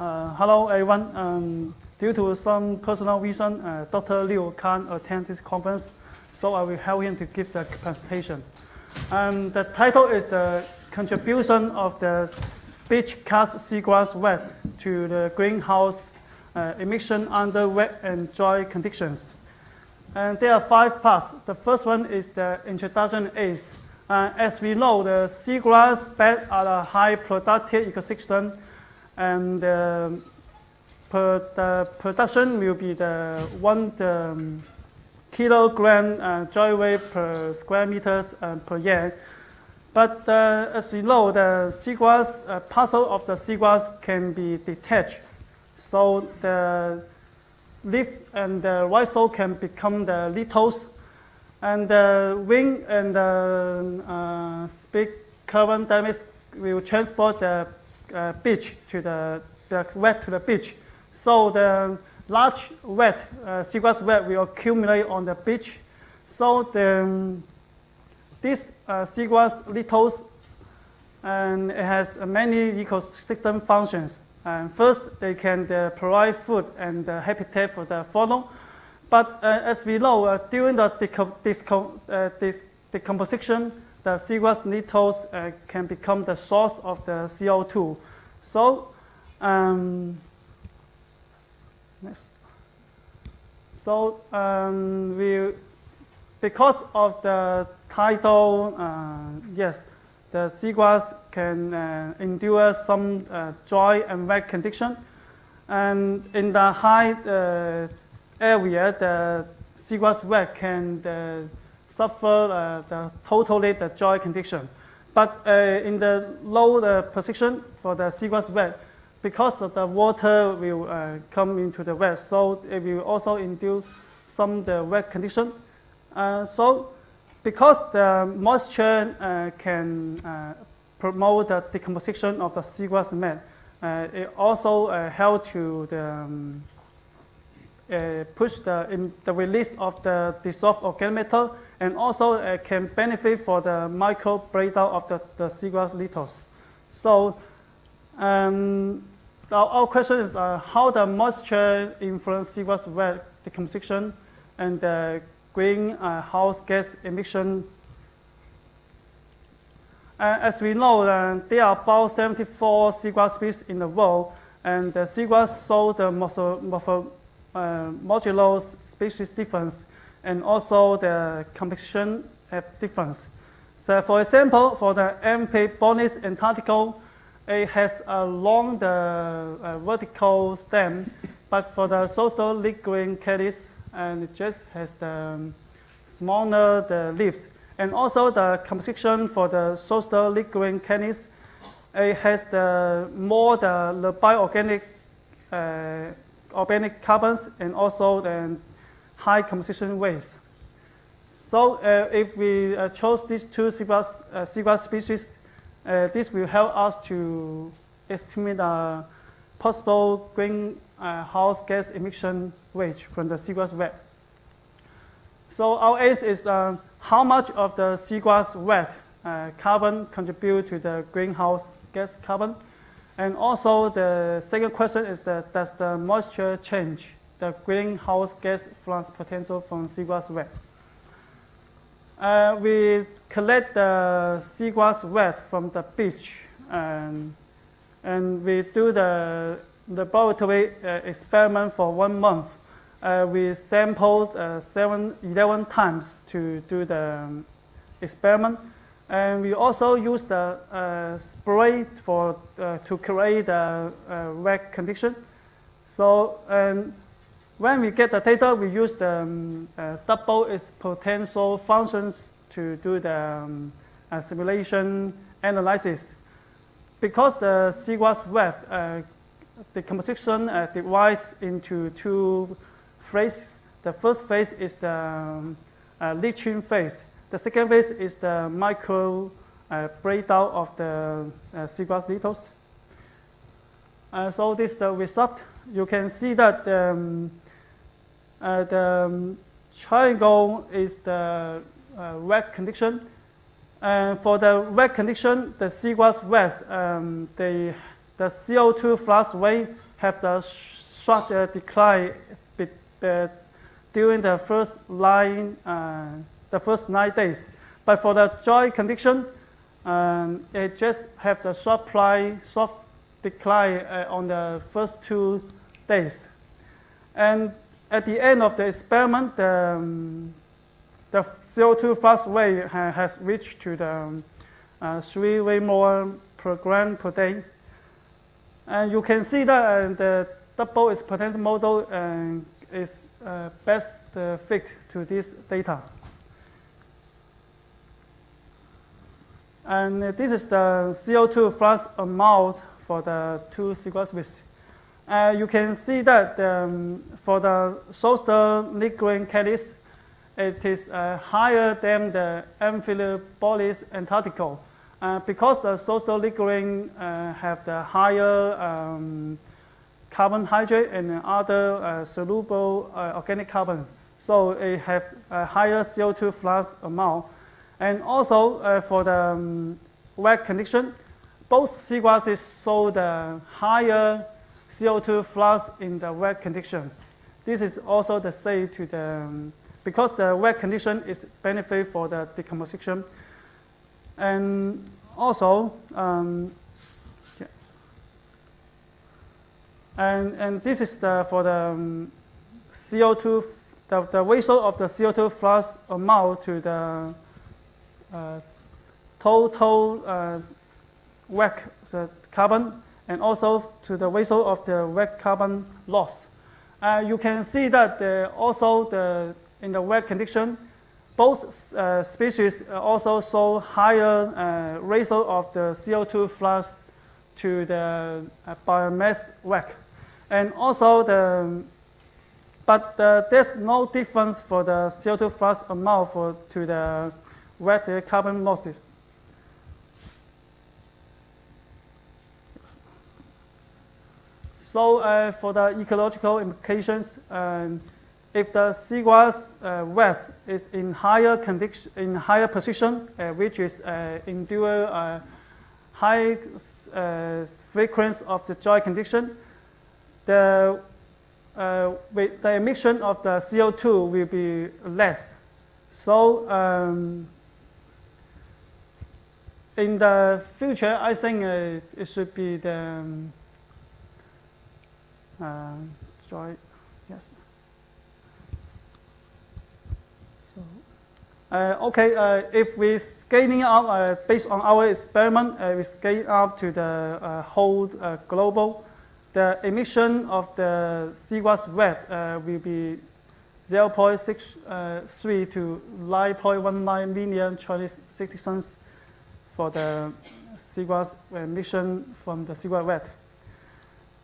Uh, hello, everyone. Um, due to some personal reason, uh, Dr. Liu can't attend this conference, so I will help him to give the presentation. Um, the title is the contribution of the beach cast seagrass wet to the greenhouse uh, emission under wet and dry conditions. And there are five parts. The first one is the introduction is, uh, as we know, the seagrass bed are a high productive ecosystem and the production will be the one um, kilogram uh, joy weight per square meters uh, per year. But uh, as we know, the seagrass, uh, parcel of the seagrass can be detached. So the leaf and the rhizome can become the littles. And the wing and the uh, speed current dynamics will transport the uh, beach to the, the wet to the beach. So the large wet, uh, seagrass wet will accumulate on the beach. So the, um, this uh, seagrass littles and it has many ecosystem functions. And first, they can uh, provide food and uh, habitat for the fauna. But uh, as we know, uh, during the decom uh, decomposition, the seagrass littles uh, can become the source of the CO2. So, um, next. So um, we, because of the tidal, uh, yes, the seagrass can uh, endure some uh, dry and wet condition. And in the high uh, area, the seagrass wet can uh, suffer uh, the totally the dry condition. But uh, in the low uh, position for the seagrass wet, because of the water will uh, come into the wet, so it will also induce some the wet condition. Uh, so because the moisture uh, can promote the decomposition of the seagrass mat, it also help to the, um, uh, push the, the release of the dissolved organic matter and also uh, can benefit for the micro breakdown of the, the seagrass littles. So um, our, our question is uh, how the moisture influence seagrass wet decomposition and the greenhouse gas emission. Uh, as we know, uh, there are about 74 seagrass species in the world, and the seagrass show the morpho, morpho, uh, modular species difference, and also the composition have difference. So, for example, for the Amphibolis antarctica, it has a long the, uh, vertical stem, but for the Zostera nigricaulis, and it just has the um, smaller the leaves. And also the composition for the Zostera nigricaulis, it has the more the, the bioorganic uh, organic carbons and also the high composition weights. So uh, if we uh, chose these two seagrass, uh, species, uh, this will help us to estimate the possible greenhouse gas emission rate from the seagrass wet. So our aim is uh, how much of the seagrass wet uh, carbon contribute to the greenhouse gas carbon. And also the second question is that does the moisture change the greenhouse gas flux potential from seagrass wet? Uh, we collect the seagrass wet from the beach and, and we do the laboratory uh, experiment for one month. Uh, we sampled uh, seven, 11 times to do the um, experiment. And we also use the uh, spray for, uh, to create the uh, wet condition. So um, when we get the data, we use the um, uh, double exponential functions to do the um, uh, simulation analysis. Because the seagrass wet, uh, the composition uh, divides into two phases. The first phase is the um, leaching phase. The second phase is the micro uh, breakdown of the uh, seagrass littles. Uh, so this is the result. You can see that um, uh, the um, triangle is the uh, wet condition. And for the wet condition, the seagrass wet, um, the, the CO2 flux rate have the short uh, decline uh, during the first line uh, the first nine days. But for the joy condition, um, it just have the short, ply, short decline uh, on the first two days. And at the end of the experiment, um, the CO2 flux rate ha has reached to the um, uh, three millimole per gram per day. And you can see that uh, the double exponential model uh, is uh, best uh, fit to this data. And this is the CO2 flux amount for the two sequences. Uh, you can see that um, for the Zostera nigricaulis, it is uh, higher than the Amphibolis antarctica. Uh, because the Soester Nigrin uh, have the higher um, carbon hydrate and other uh, soluble uh, organic carbon. So it has a higher CO2 flux amount. And also uh, for the um, wet condition, both sequences show the higher CO2 flux in the wet condition. This is also the same to the, um, because the wet condition is benefit for the decomposition. And also, um, And, and this is the, for the um, CO2, the, the ratio of the CO2 flux amount to the total uh, wet the carbon and also to the ratio of the wet carbon loss. Uh, you can see that the, also the, in the wet condition, both uh, species also show higher uh, ratio of the CO2 flux to the uh, biomass wet. And also the, but the, there's no difference for the CO2 flux amount for, to the wet carbon losses. So uh, for the ecological implications, um, if the seagrass uh, west is in higher condition, in higher position, uh, which is uh, endure uh, high uh, frequency of the joy condition, the, uh, the emission of the CO2 will be less. So um, in the future, I think uh, it should be the um, uh, joy, yes. So, uh, okay, uh, if we scaling up uh, based on our experiment, uh, we scale up to the whole global the emission of the wet uh, will be 0.63 uh, to 9.19 million Chinese citizens for the seagrass emission from the seagrass wet.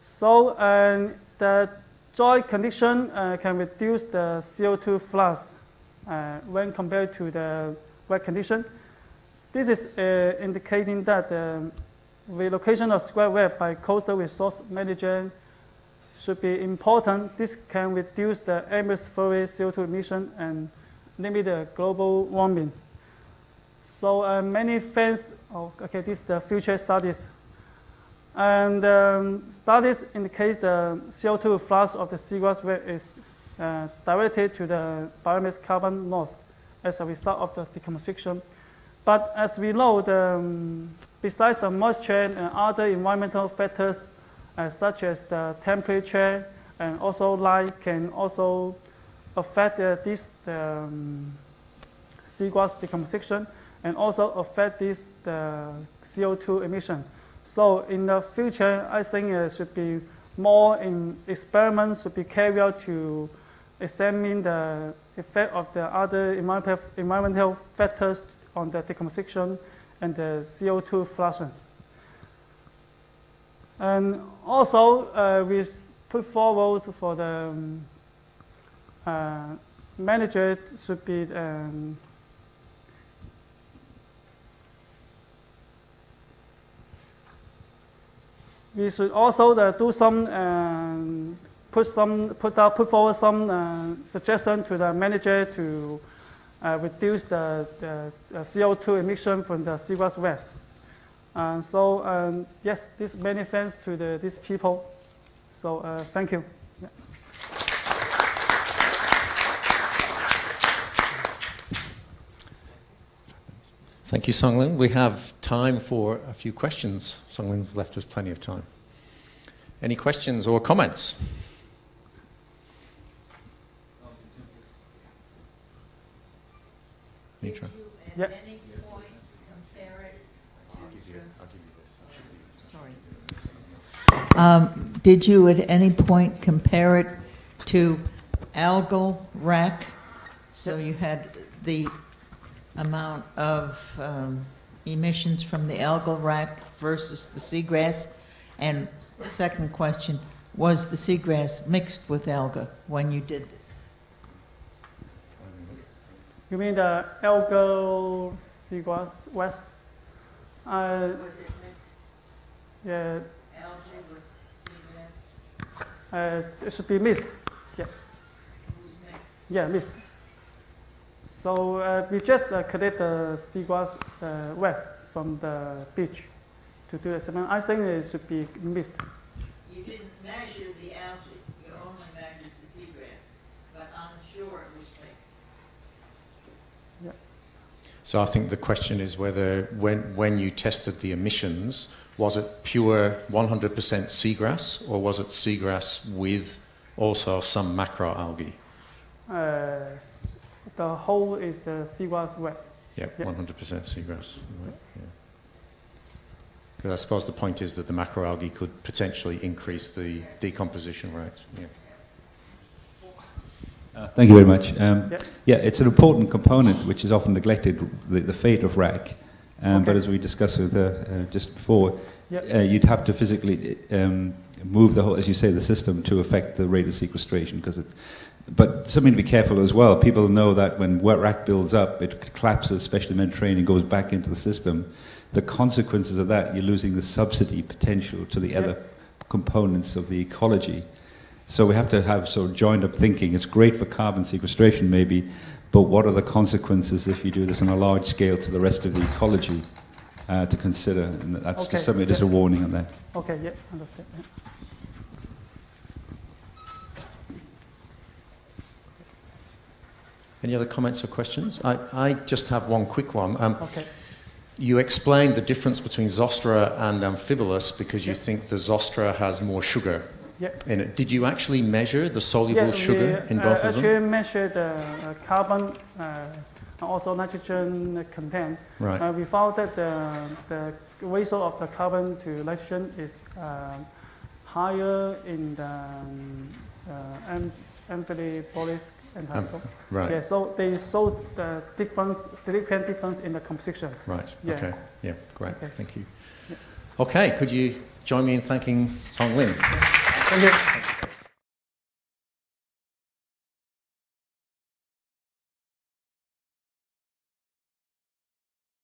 So uh, the joy condition uh, can reduce the CO2 flux uh, when compared to the wet condition. This is uh, indicating that um, relocation of square web by coastal resource manager should be important. This can reduce the atmospheric CO2 emission and limit the global warming. So uh, many fans, oh, okay, this is the future studies. And um, studies indicate the CO2 flux of the seagrass web is uh, directed to the biomass carbon loss as a result of the decomposition. But as we know, the, um, besides the moisture and other environmental factors, uh, such as the temperature and also light, can also affect uh, this um, seagrass decomposition and also affect this the CO2 emission. So in the future, I think it should be more in experiments should be carried out to examine the effect of the other environmental factors on the decomposition and the CO2 fluxes. And also, uh, we put forward for the um, uh, manager should be um, we should also uh, do some um, put some put out put forward some uh, suggestion to the manager to uh, reduce the, the, CO2 emission from the seagrass west. Uh, so um, yes, this many thanks to the, these people. So uh, thank you. Thank you, Songlin. We have time for a few questions. Songlin's left us plenty of time. Any questions or comments? Did Mitra. you at Yep. any point compare it to? Sorry. Um, Did you at any point compare it to algal wrack? So you had the amount of um, emissions from the algal wrack versus the seagrass? And second question, was the seagrass mixed with alga when you did this? You mean the algal seagrass west? Uh, Was it mixed yeah, algae with seagrass? uh, it should be missed. It was mixed. Yeah, missed. So uh, we just uh, collect the seagrass uh, west from the beach to do the experiment. I think it should be missed. You didn't measure the algae, you only measured the seagrass, but I'm sure it was mixed. Yes. So I think the question is whether when, when you tested the emissions, was it pure 100% seagrass or was it seagrass with also some macroalgae? Uh, s- the whole is the seagrass west. Yeah, Yeah. 100% seagrass. Because I suppose the point is that the macroalgae could potentially increase the decomposition rate. Yeah. Uh, Thank you very much. Um, Yeah. Yeah, it's an important component which is often neglected, the, the fate of wrack. Um, But as we discussed with, uh, uh, just before, Yeah. uh, you'd have to physically um, move the whole, as you say, the system to affect the rate of sequestration. Because it, but something to be careful as well. People know that when wet wrack builds up, it collapses, especially Mediterranean, goes back into the system. The consequences of that, you're losing the subsidy potential to the other components of the ecology. So we have to have sort of joined up thinking. It's great for carbon sequestration, maybe, but what are the consequences if you do this on a large scale to the rest of the ecology uh, to consider? And that's Okay, just something, just a warning on that. Okay, yeah, understand. yeah. Any other comments or questions? I, I just have one quick one. Um, Okay. you explained the difference between Zostera and Amphibolis because you Yeah. think the Zostera has more sugar Yeah. in it. Did you actually measure the soluble yeah, sugar we, in uh, both of them? actually measure the uh, carbon uh, and also nitrogen content. Right. Uh, we found that the, the ratio of the carbon to nitrogen is uh, higher in the um, uh, Um. Right. Yeah, so they showed the difference, significant difference in the composition. Right. Yeah. Okay. Yeah. Great. Okay. Thank you. Yeah. Okay. Could you join me in thanking Song Lin? Thank you.